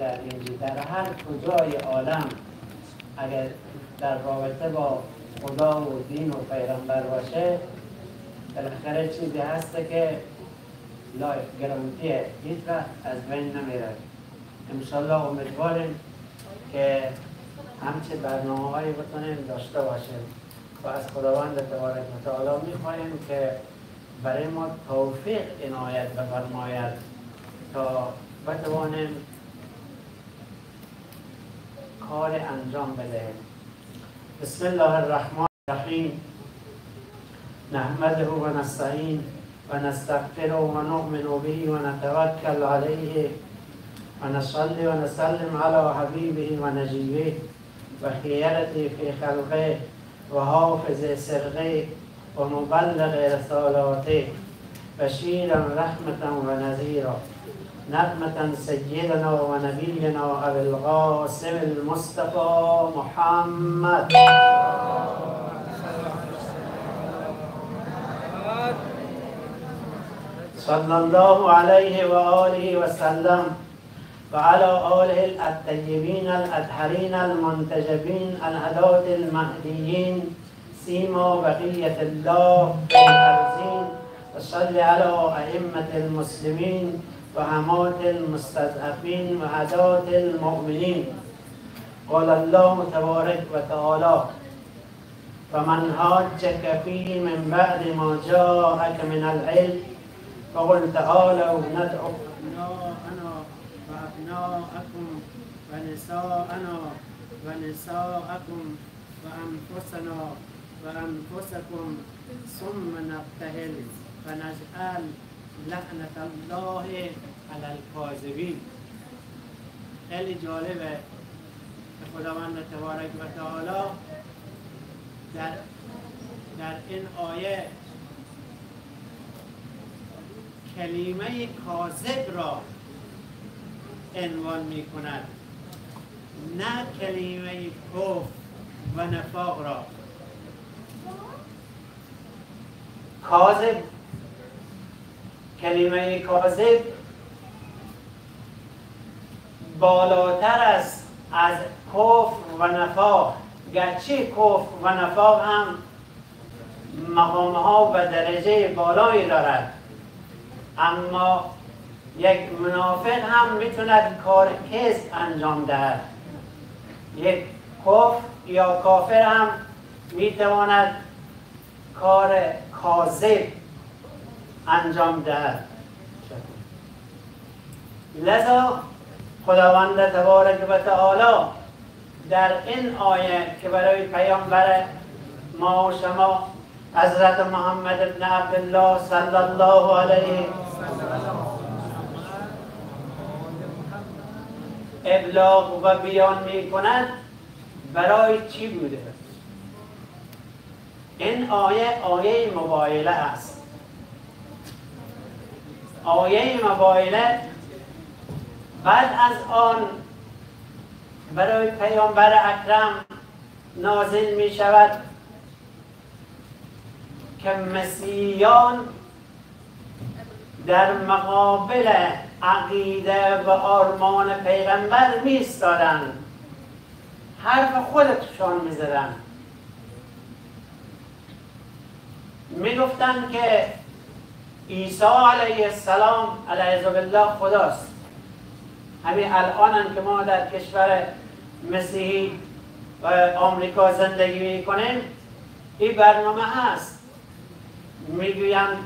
در اینجا در هر کجای عالم اگر در رابطه با خدا و دین و پیغمبر باشه بالاخره چیزی هست که life guarantee ه هیچ وقت از بین نمیره انشالله امیدواریم که همچه برنامه هایی بتونیم داشته باشیم و از خداوند تبارک و تعالی می‌خواهیم که برای ما توفیق عنایت بفرماید تا بتوانیم کار انجام بدهیم بسم الله الرحمن الرحیم. نحمده و نستعین و نستغفر و نؤمن به و نتوکل علیه و نصلی و نسلم علی حبیبه و نجیبه و خیرته فی خلقه و حافظ سرقه و مبلغ رسالاته بشیرا رحمتا و نذیرا. نقمة سيدنا ونبينا أبي القاسم المصطفى محمد. صلى الله عليه وآله وسلم وعلى آله الطيبين الأطهرين المنتجبين الهداة المهديين سيما بقية الله في الأرزين وصل على أئمة المسلمين وحماة المستضعفين وعداة المؤمنين. قال الله تبارك وتعالى فمن هاجك فيه من بعد ما جاءك من العلم فقل تعالوا ندعو أبناءنا وأبناءكم ونساءنا ونساءكم وأنفسنا وأنفسكم ثم نبتهل فنجعل لعنت الله علی الکاذبین. خیلی جالبه که خداوند تبارک و تعالی در, در این آیه کلمه کاذب را عنوان می کند نه کلمه کف و نفاق را. کاذب کلمه کاذب بالاتر است از کفر و نفاق. گرچه کفر و نفاق هم مقام ها و درجه بالایی دارد. اما یک منافق هم می‌توند کار کذب انجام دهد. یک کفر یا کافر هم می‌تواند کار کاذب انجام دهد. لذا خداوند تبارک و تعالی در این آیه که برای پیامبر ما و شما حضرت محمد ابن عبدالله صلی الله علیه ابلاغ و بیان می کند برای چی بوده؟ این آیه آیه مبایله است. آیه مبایله بعد از آن برای پیامبر اکرم نازل می شود که مسیحیان در مقابل عقیده و آرمان پیغمبر میستادن حرف خودشان می‌زدن می‌گفتن که عیسی علیه السلام علیه بالله خداست. همین الان که ما در کشور مسیحی و آمریکا زندگی می‌کنیم این برنامه هست. می‌گویند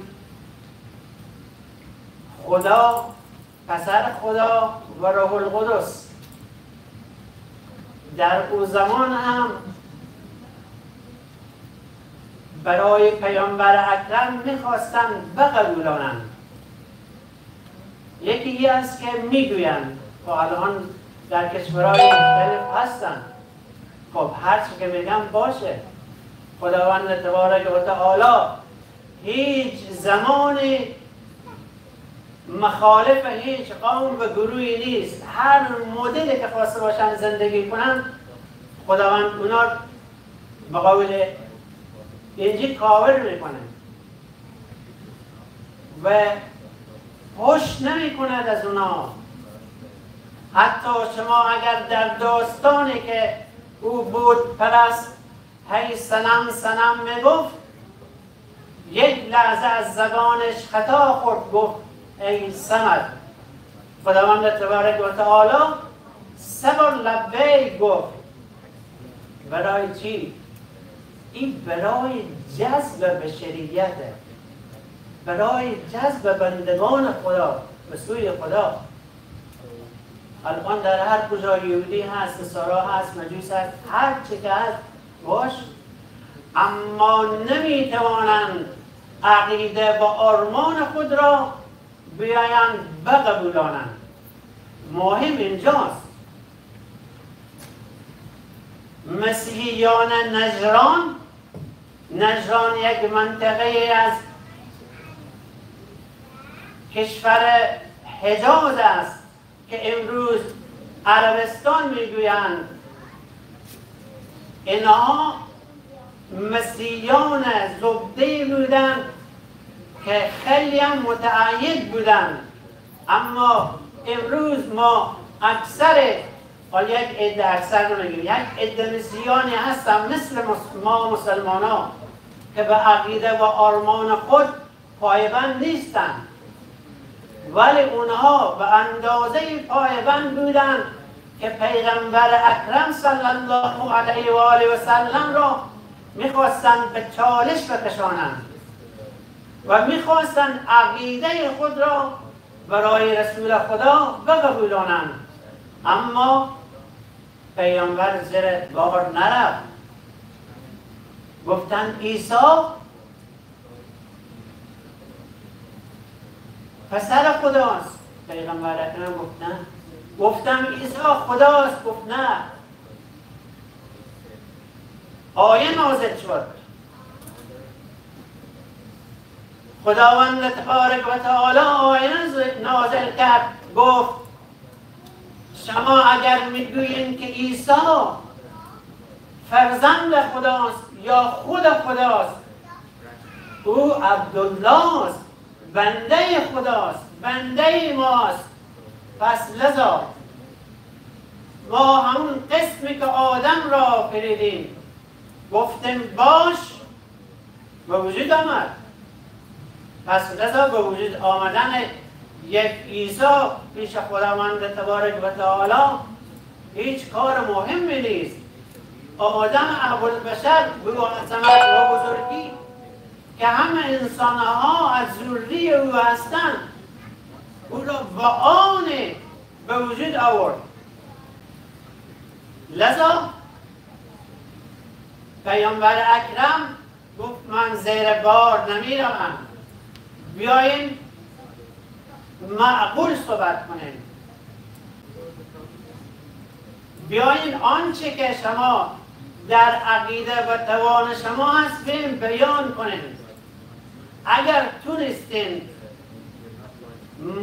خدا پسر خدا و روح القدس. در او زمان هم برای پیامبر اکرم می‌خواستند بقبولانند. یکی است که می‌گویند و الان در کشورهای مختلف هستند. خب هر چی که میگم باشه. خداوند تبارک و تعالی هیچ زمانی مخالف هیچ قوم و گروهی نیست. هر مدلی که خواسته باشن زندگی کنن خداوند اونا به انجیل کاور می‌کنه و پشت نمی کند از اونا حتی شما اگر در داستانی که او بود پرست هی سنم سنم می‌گفت یک لحظه از زبانش خطا خورد گفت ای سمد خداوند تبارک و تعالی سبر لبه گفت برای چی؟ این برای جذب بشریته برای جذب بندگان خدا به سوی خدا. الان در هر کجا یهودی هست سارا هست مجوس هست هر چی که هست باش. اما نمی‌توانند عقیده و آرمان خود را بیایند بقبولانند. مهم اینجاست. مسیحیان نجران نجران یک منطقه از کشور حجاز است که امروز عربستان می‌گویند. اینها مسیحیان زبده بودند که خیلی هم متعید بودند. اما امروز ما اکثر حالا یک عده اکثر نمیگیم یک عده مسیحیانی هستن مثل ما مسلمان ها که به عقیده و آرمان خود پایبند نیستند ولی اونها به اندازه پایبند بودند که پیغمبر اکرم صلی الله علیه و آله و سلم را می‌خواستند به چالش بکشانند و می‌خواستند عقیده خود را برای رسول خدا بقبولانند. اما پیامبر زیر بار نرفت. گفتند عیسی پسر خداست. پیغمبر اکرم گفت نه. گفتم عیسی خداست. گفت نه. آیه نازل شد. خداوند تبارک و تعالی آیه نازل کرد. گفت شما اگر می‌گویین که عیسی فرزند خداست یا خود خداست او عبدالله است بنده خداست بنده ماست. پس لذا ما همون قسمی که آدم را پریدیم گفتیم باش به وجود آمد. پس لذا به وجود آمدن یک عیسی پیش خداوند تبارک و تعالی هیچ کار مهمی نیست. آدم اول بشر به عظمت و بزرگی که همه انسان ها از ذری او هستند او را با آن به وجود آورد. لذا پیامبر اکرم گفت من زیر بار نمی روم بیاین معقول صحبت کنیم بیاین آنچه که شما در عقیده و توان شما هست بیان کنید اگر تونستین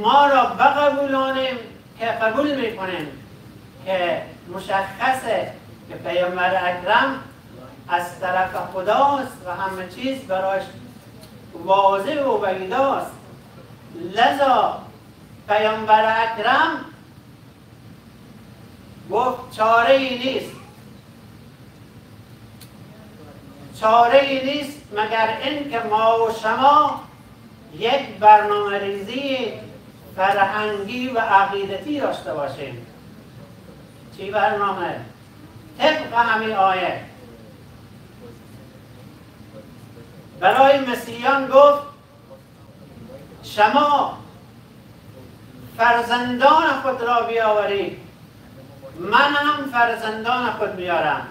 ما را بقبولانیم که قبول می‌کنیم که مشخصه که پیامبر اکرم از طرف خداست و همه چیز براش واضح و بیداست لذا پیامبر اکرم گفت چاره ای نیست. چاره ای نیست مگر این که ما و شما یک برنامه ریزی فرهنگی و عقیدتی داشته باشیم. چی برنامه؟ طبق همین آیه. برای مسیحیان گفت شما فرزندان خود را بیاورید من هم فرزندان خود بیارم.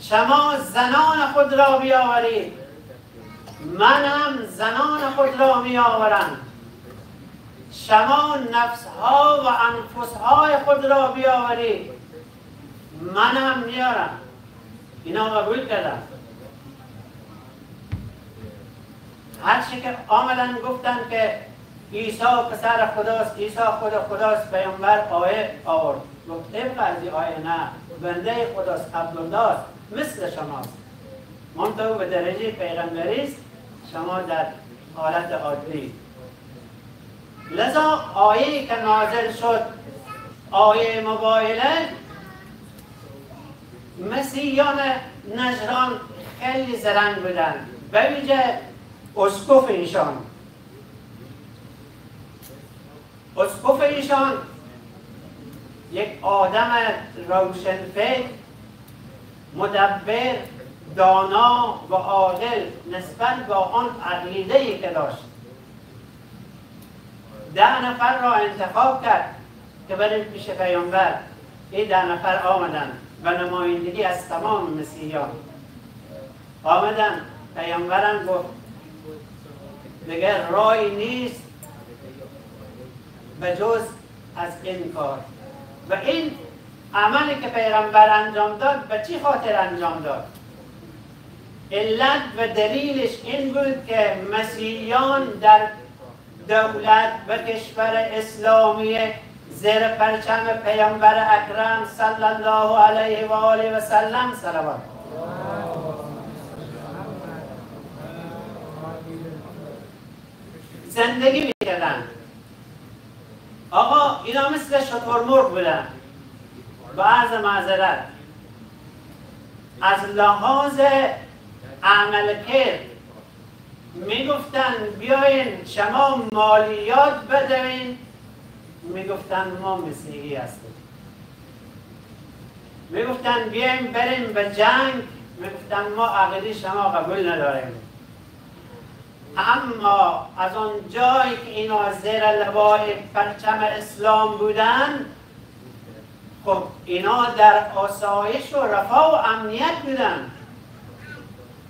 شما زنان خود را بیاورید من هم زنان خود را می آورم شما نفسها و انفسهای خود را بیاورید من هم میارم اینا قبول کردم. هر که آمدن گفتن که عیسی پسر خداست عیسی خود خداست پیامبر آیه آورد. گفت از آیه نه بنده خداست عبدالله مثل شماست. منطقه به درجه پیغمبری است شما در حالت عادی. لذا آیه که نازل شد آیه مبایله مسیحیان نجران خیلی زرنگ بودن. به ویژه اسکوف ایشان. اسکوف ایشان یک آدم روشنفکر مدبر دانا و عاقل نسبت به آن عقیده ای که داشت. ده نفر را انتخاب کرد که برید پیش پیامبر. این ده نفر آمدن و نمایندگی از تمام مسیحیان. آمدن پیامبرم گفت دیگر رای نیست به جز از این کار. و این عملی که پیغمبر انجام داد به چی خاطر انجام داد؟ علت و دلیلش این بود که مسیحیان در دولت و کشور اسلامی زیر پرچم پیامبر اکرم صلی الله علیه و آله و سلم صلوات زندگی می‌کردن آقا اینا مثل شطور بودن با معذرت. از لحاظ عمل کرد می‌گفتن بیاین شما مالیات بدوین می‌گفتن ما مسیحی هستیم. می‌گفتن بیایم بریم به جنگ. می‌گفتن ما عقیده شما قبول نداریم. اما از اون جایی که اینا زیر لبای پرچم اسلام بودن خب اینا در آسایش و رفاه و امنیت بودن.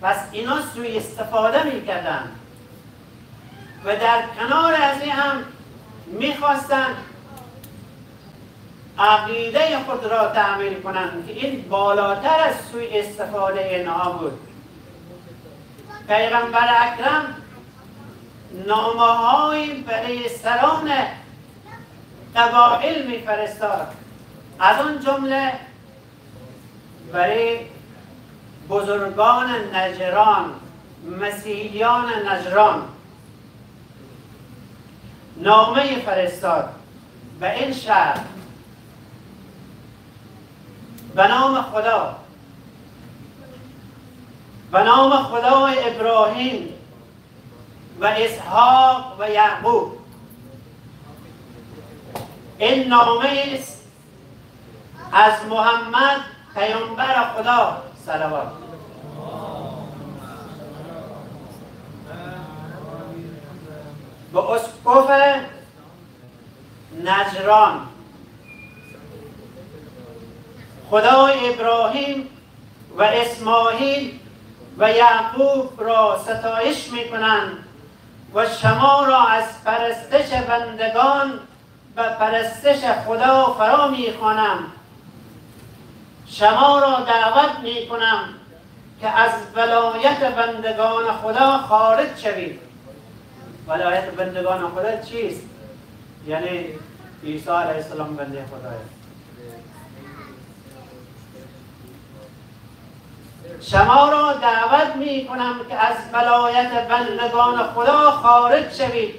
پس اینا سوی استفاده می‌کردن. و در کنار از این هم می‌خواستن عقیده خود را تعمیل کنند که این بالاتر از سوی استفاده اینها بود. پیغمبر اکرم نامه های برای سران قبائل میفرستاد از آن جمله برای بزرگان نجران مسیحیان نجران نامه فرستاد. به این شهر به نام خدا به نام خدای ابراهیم و اسحاق و یعقوب. این نامه است از محمد پیامبر خدا صلوات. به اسقف نجران. خدای ابراهیم و اسماعیل و یعقوب را ستایش می کنند و شما را از پرستش بندگان و پرستش خدا فرا می خوانم شما را دعوت می کنم که از ولایت بندگان خدا خارج شوید. ولایت بندگان خدا چیست؟ یعنی عیسی علیه السلام بنده خدایست شما را دعوت می کنم که از ولایت بندگان خدا خارج شوید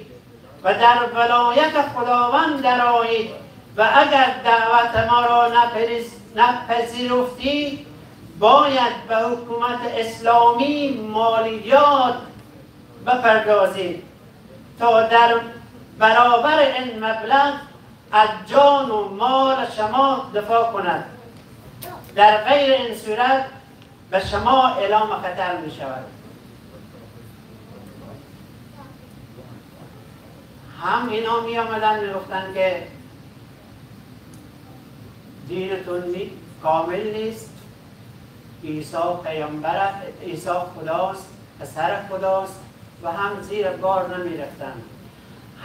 و در ولایت خداوند درآیید و اگر دعوت ما را نپذیرفتی باید به حکومت اسلامی مالیات بپردازید تا در برابر این مبلغ از جان و مال شما دفاع کند. در غیر این صورت به شما اعلام خطر می شود هم اینا می آمدن می گفتن که دینتون کامل نیست. عیسی پیامبر عیسی خداست پسر خداست و هم زیر بار نمی رفتن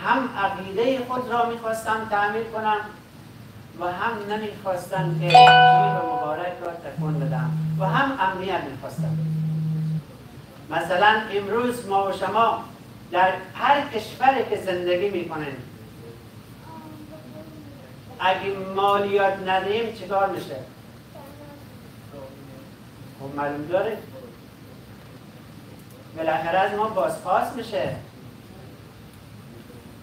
هم عقیده خود را می‌خواستن تعمیر کنن و هم نمی‌خواستن که جیب مبارک را تکون بدن و هم امنیت می‌خواستن مثلا امروز ما و شما در هر کشوری که زندگی می‌کنیم اگه مالیات ندهیم چیکار میشه؟ خب معلوم داره. بالاخره از ما بازخواست میشه.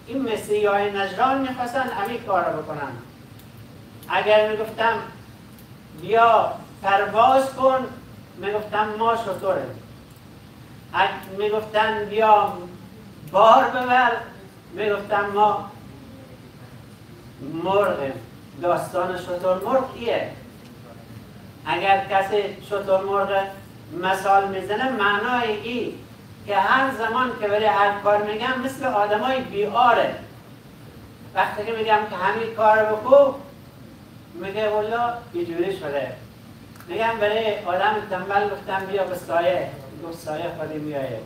این مسیح های نجران می‌خواستن همین کار رو بکنن. اگر می‌گفتم بیا پرواز کن می‌گفتم ما شطوره می‌گفتن بیا بار ببر می‌گفتم ما مرغ داستان شطور مرغ ایه اگر کسی شطور مرغ مثال می‌زنه معنای ای که هر زمان که برای هر کار میگم مثل آدمای بیاره وقتی که میگم که همین کار بکو میگه والا اینجوری شده. میگم برای آدم تنبل گفتم بیا به سایه. گفت سایه خودی میایه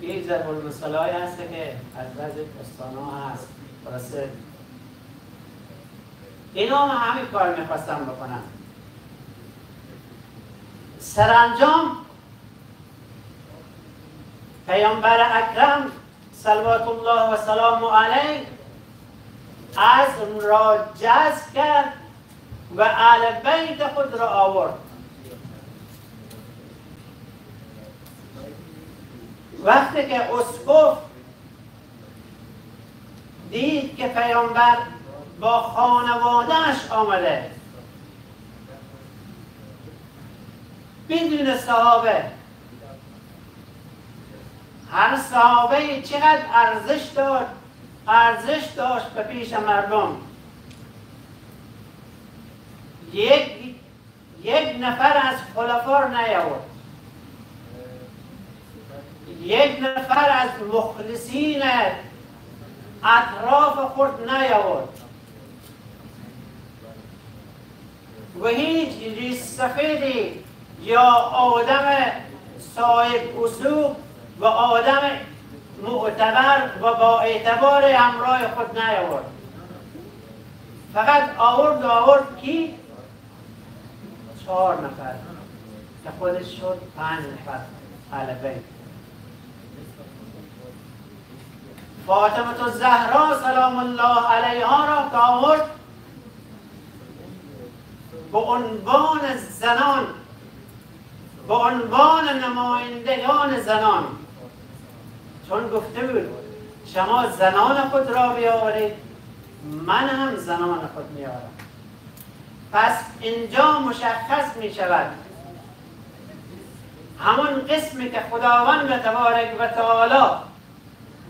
این ضرب المثال هست که از بعضی ها هست. خلاصه اینا هم همین کار می‌خواستم بکنم. سرانجام پیامبر اکرم صلوات الله و سلام علیه از را جذب کرد و اهل بیت خود را آورد. وقتی که اسقف دید که پیامبر با خانوادهش آمده بدون صحابه هر صحابه چقدر ارزش داشت؟ ارزش داشت به پیش مردم. یک یک نفر از خلفا نیاورد. یک نفر از مخلصین اطراف خود نیاورد. و هیچ ریس سفیدی یا آدم صاحب اصول و آدم معتبر و با اعتبار همراه خود نیاورد. فقط آورد آورد کی؟ چهار نفر. که خودش شد پنج نفر. علبه فاطمه زهرا سلام الله علیها را که آورد به عنوان زنان به عنوان نمایندگان زنان. چون گفته بود شما زنان خود را بیاورید من هم زنان خود میارم پس اینجا مشخص می شود همون قسمی که خداوند تبارک و تعالی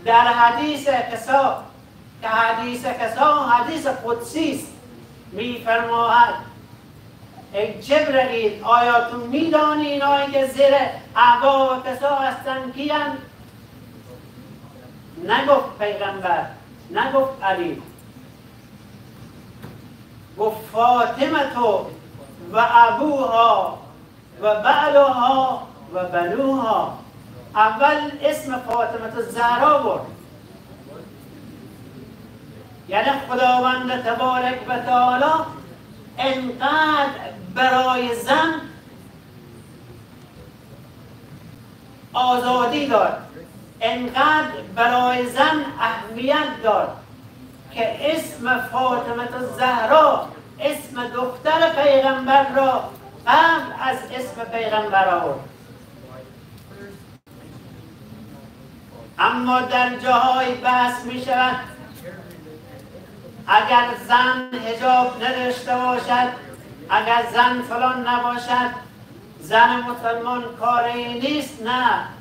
در حدیث کسا که حدیث کسا حدیث قدسی است میفرماید ای جبرئیل آیا تو میدانی اینایی که زیر اعقا و کسا هستن؟ کیان نگفت پیغمبر نگفت علی. گفت فاطمه تو و ابوها و بعلها و بنوها. اول اسم فاطمه زهرا برد. یعنی خداوند تبارک و تعالی انقدر برای زن آزادی داد. انقدر برای زن اهمیت داد که اسم فاطمه زهرا اسم دختر پیغمبر را قبل از اسم پیغمبر آورد. اما در جاهای بحث می شود اگر زن هجاب نداشته باشد اگر زن فلان نباشد زن مسلمان کاری نیست نه.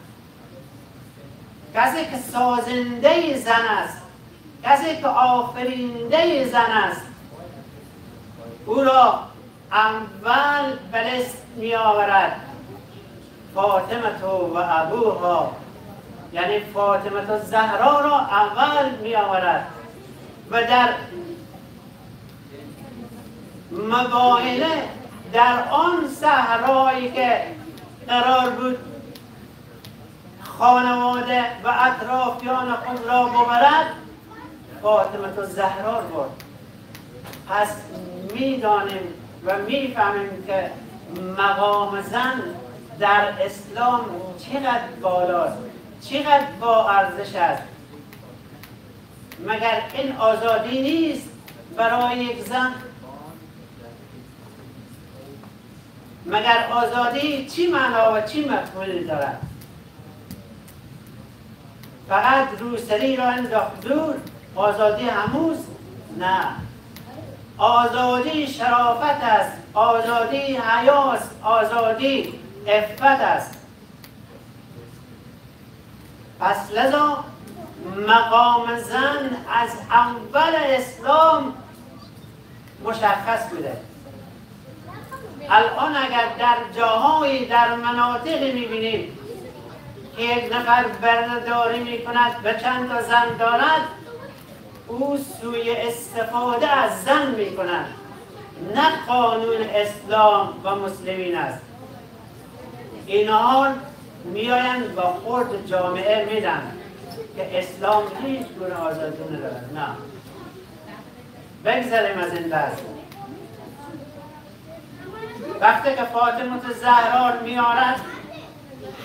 کسی که سازنده زن است. کسی که آفرینده زن است. او را اول بلست می آورد. فاطمه و ابوها یعنی فاطمه زهرا را اول می آورد. و در مباهله در آن صحرایی که قرار بود خانواده و اطرافیان خود را ببرد فاطمه زهرا برد. پس می‌دانیم و می‌فهمیم که مقام زن در اسلام چقدر بالاست چقدر با ارزش است. مگر این آزادی نیست برای یک زن؟ مگر آزادی چی معنا و چی مفهومی دارد؟ فقط روسری را انداخت دور آزادی هموز نه. آزادی شرافت است آزادی حیاست آزادی افت است. پس لذا مقام زن از اول اسلام مشخص بوده. الان اگر در جاهایی در مناطقی می‌بینیم یک نفر برداری می‌کند به چند تا زن دارد او سوی استفاده از زن می‌کند. نه قانون اسلام و مسلمین است. این حال میآیند با خورد جامعه میدن که اسلام هیچ گونه آزادی ندارد. نه. بگذاریم از این بحث. وقتی که فاطمه زهرا میارد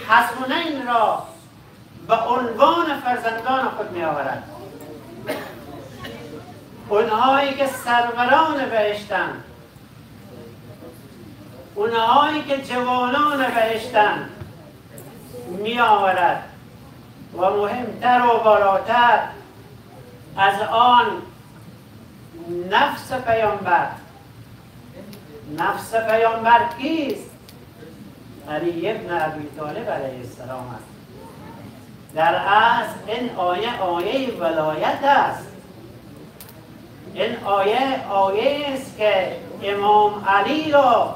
حسنین را به عنوان فرزندان خود می آورد اونهایی که سروران بهشتن اونهایی که جوانان بهشتن می آورد و مهمتر و بالاتر از آن نفس پیامبر. نفس پیامبر کیست؟ علی ابن ابی طالب علیه السلام است. در اصل این آیه آیه ولایت است. این آیه آیه است که امام علی را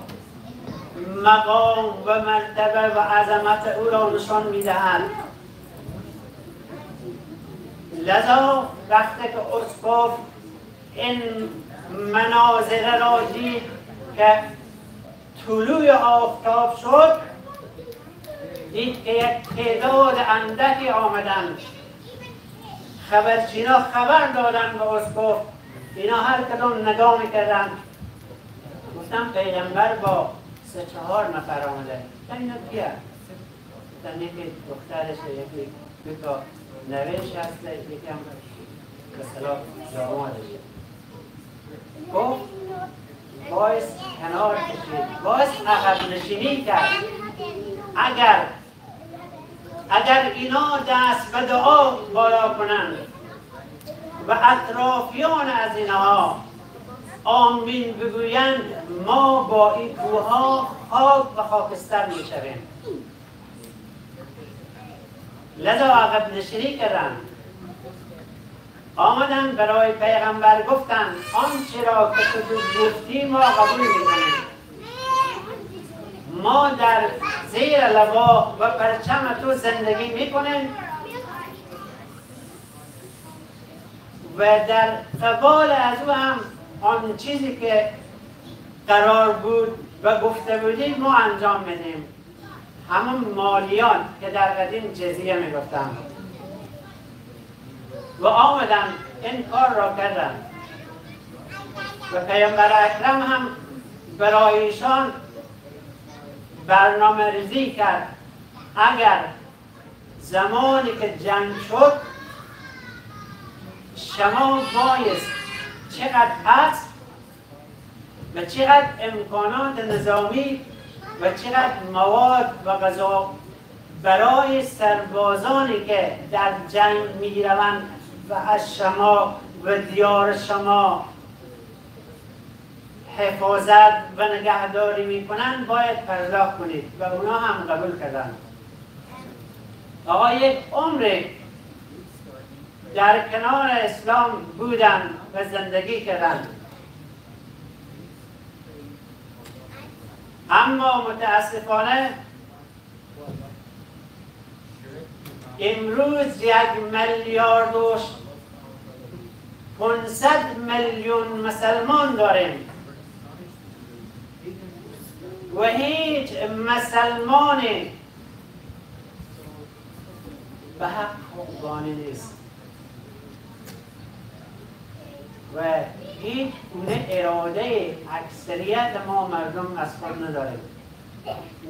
مقام و مرتبه و عظمت او را نشان می‌دهند. لذا وقتی که اسقف این مناظر را دید که طلوع آفتاب شد دید که یک تعداد اندکی آمدند خبرچینا خبر دادن به اسقف اینا هر کدام نگاه می‌کردن. گفتم پیغمبر با سه چهار نفر آمده. اینا کیه؟ گفتن یکی دخترش یکی دو تا نوش هست یکی هم به صلاح دامادش گفت باعث کنار کشید باعث عقب نشینی کرد. اگر اگر اینا دست به دعا بالا کنند و اطرافیان از اینها آمین بگویند ما با این کوها خاک و خاکستر می‌شویم. لذا عقب نشینی کردن. آمدن برای پیغمبر گفتن آنچه را که تو گفتی ما قبول می‌کنیم. ما در زیر لوا و پرچم تو زندگی می‌کنیم. و در قبال از او هم آن چیزی که قرار بود و گفته بودیم ما انجام میدیم. همون مالیات که در قدیم جزیه می‌گفتن. و آمدن این کار را کردن و پیامبر اکرم هم برای ایشان برنامه ریزی کرد. اگر زمانی که جنگ شد شما بایست چقدر هست و چقدر امکانات نظامی و چقدر مواد و غذا برای سربازانی که در جنگ می‌روند و از شما و دیار شما حفاظت و نگهداری می‌کنن باید پرداخت کنید و اونا هم قبول کردن. آقا یک عمر در کنار اسلام بودن و زندگی کردن. اما متاسفانه امروز یک میلیارد و 500 میلیون مسلمان داریم. و هیچ مسلمان به حق حقانی نیست. و هیچ گونه اراده اکثریت ما مردم از خود نداریم.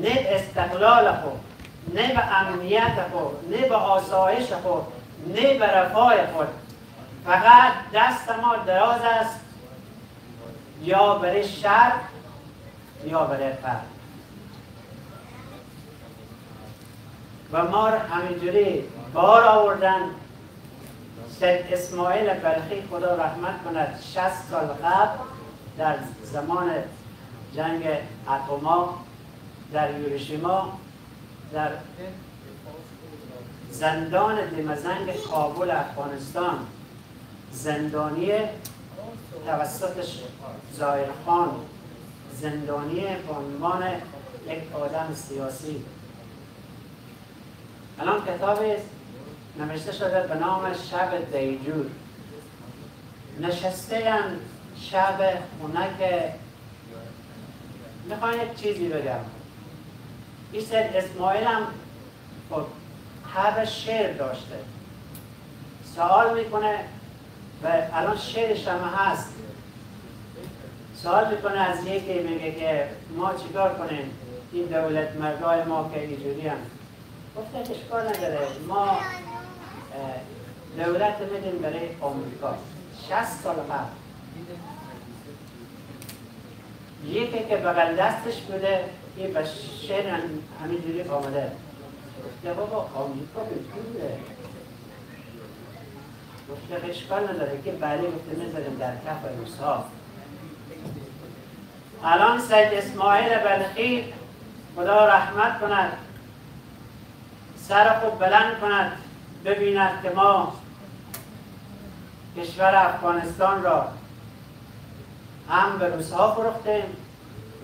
نه استقلال خود. نه به امنیت خود نه به آسایش خود نه به رفاه خود. فقط دست ما دراز است یا برای شر یا برای فرد و ما رو همینجوری بار آوردن. سید اسماعیل بلخی خدا رحمت کند 60 سال قبل در زمان جنگ اتما در یوریشیما در زندان دمزنگ کابل افغانستان. زندانی توسط زایر خان. زندانی به یک آدم سیاسی. الان کتاب نوشته شده به نام شب دیجور. نشسته شب خونک می‌خوام یک چیزی بگم. این سید اسماعیل هم خب هر شعر داشته. سوال می‌کنه و الان شعرش هم هست. سوال می‌کنه از یکی میگه که ما چیکار کنیم؟ این دولت مردای ما که اینجوری هم. گفته اشکال نداره. ما دولت میدیم برای آمریکا. 60 سال قبل. یکی که بغل دستش بوده یه به شعر همینجوری آمده. گفته بابا آمریکا بوده گفته اشکال نداره که بله گفته می‌ذاریم در کف روسا الان سید اسماعیل بلخی خدا رحمت کند سر خود بلند کند ببیند که ما کشور افغانستان را هم به روسها فروختیم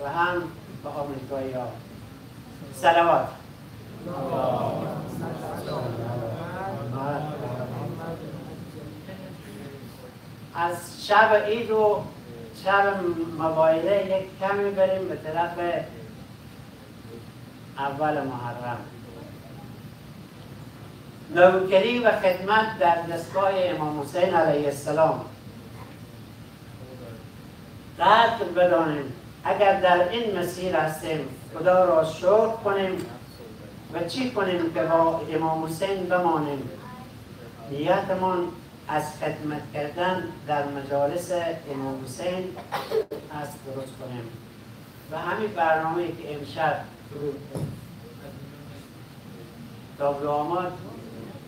و هم به آمریکایی ها. سلوات از شب عید و شب موایله یک کمی بریم به طرف اول محرم. نوکری و خدمت در دستگاه امام حسین علیه السلام. قدر بدانیم. اگر در این مسیر هستیم خدا را شکر کنیم و چی کنیم که با امام حسین بمانیم؟ نیتمان از خدمت کردن در مجالس امام حسین از درست کنیم. و همین برنامه که امشب تابلو آماد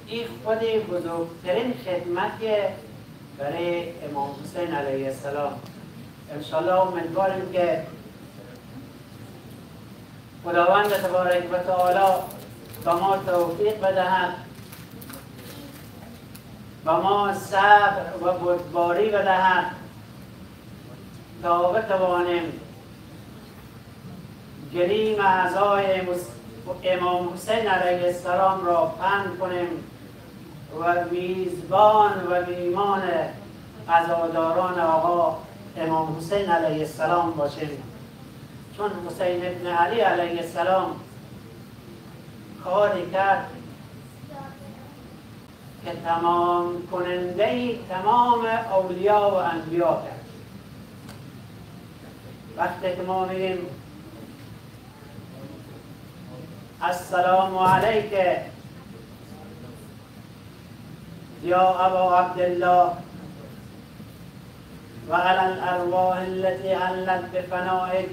این خود بزرگترین خدمت برای امام حسین علیه السلام. انشالله امیدواریم که خداوند تبارک و تعالی به ما توفیق بدهد و ما صبر و بردباری بدهد تا بتوانیم گریم اعضای امام حسین علیه السلام را پند کنیم و میزبان و میمان عزاداران آقا امام حسین علیه السلام باشیم چون حسین ابن علی علیه السلام کاری کرد که تمام کننده تمام اولیا و انبیا کرد. وقتی که ما میگیم السلام علیک یا ابا عبدالله وعلى الأرواح التي علت بفنائك.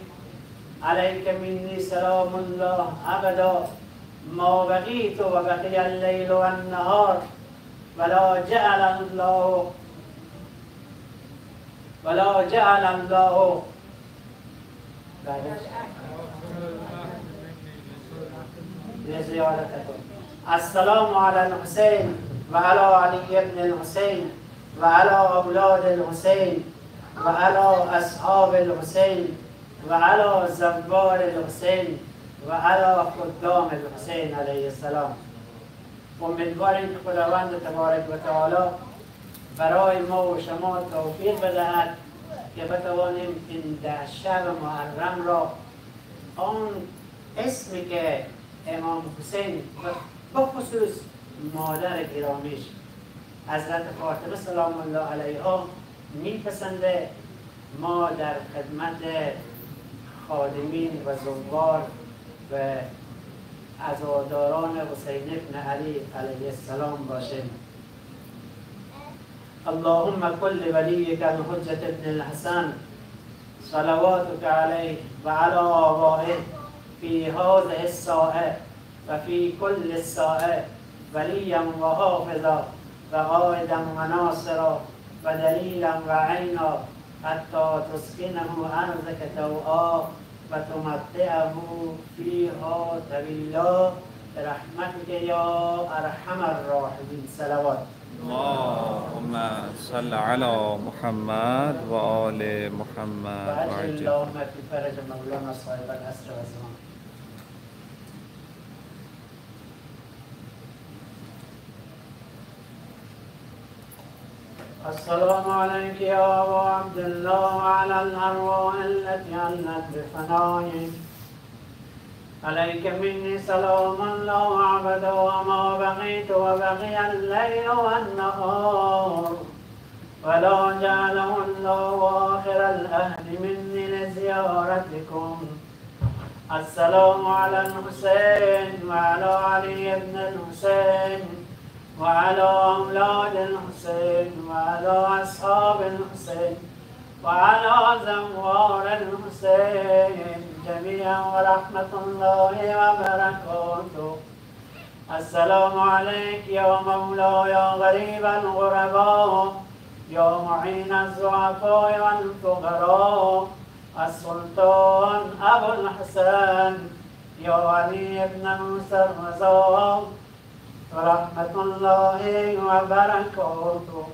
عليك مني سلام الله أبدا. ما بقيت وبقي الليل والنهار. ولا جعل الله ولا جعل الله. السلام على الحسين وعلى علي بن الحسين وعلى أولاد الحسين. وعلى أصحاب الحسين وعلى زوار الحسين وعلى خدام الحسين علیه السلام. امیدواریم که خداوند تبارک و تعالی برای ما و شما توفیق بدهد که بتوانیم این ده شب محرم را آن اسمی که امام حسین بخصوص مادر گرامیش حضرت فاطمه سلام الله علیها میپسنده ما در خدمت خادمین و زوار و عزاداران حسین ابن علی علیه السلام باشیم. اللهم كل وليك الحجة ابن الحسن صلواتك عليه وعلى آبائه في هذه الساعة وفي كل السائر وليا وحافظا وقائدا وناصرا ودليلا وعينا حتى تسكنه أرضك توعا وتمتعه فيها طويلا برحمتك يا أرحم الراحمين. صلوات. اللهم صل على محمد و آل محمد. وعجل اللهم في فرج مولانا صاحب الأسر والزمان. السلام عليك يا أبو عبد الله وعلى الأرواح التي علت بفنائك. عليك مني سلام الله أعبد وما بقيت وبقي الليل والنهار. ولا جعله الله آخر الأهل مني لزيارتكم. السلام على الحسين وعلى علي بن الحسين. وعلى أولاد الحسين وعلى أصحاب الحسين وعلى زوار الحسين جميعا ورحمة الله وبركاته. السلام عليك يا مولاي يا غريب الغرباء يا معين الضعفاء والفقراء السلطان أبو الحسن يا علي بن موسى الرزاق ورحمة الله وبركاته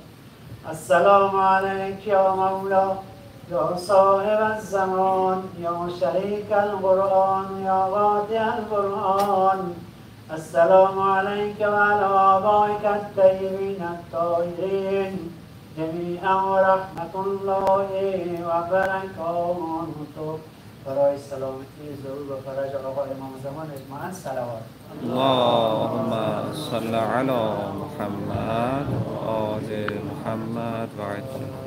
السلام عليك يا مولا يا صاحب الزمان يا شريك القرآن يا غادي القرآن السلام عليك وعلى آبائك الطيبين الطاهرين جميعا ورحمة الله وبركاته برای سلامتی ظهور و فرج آقا امام زمان اجماعا صلوات. اللهم صل على محمد و آل محمد و عجل